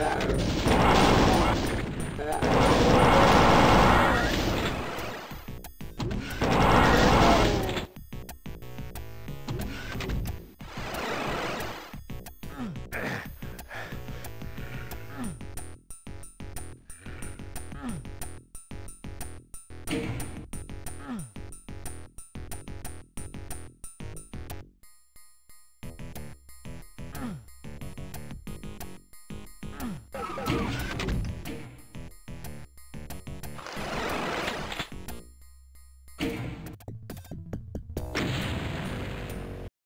Yeah.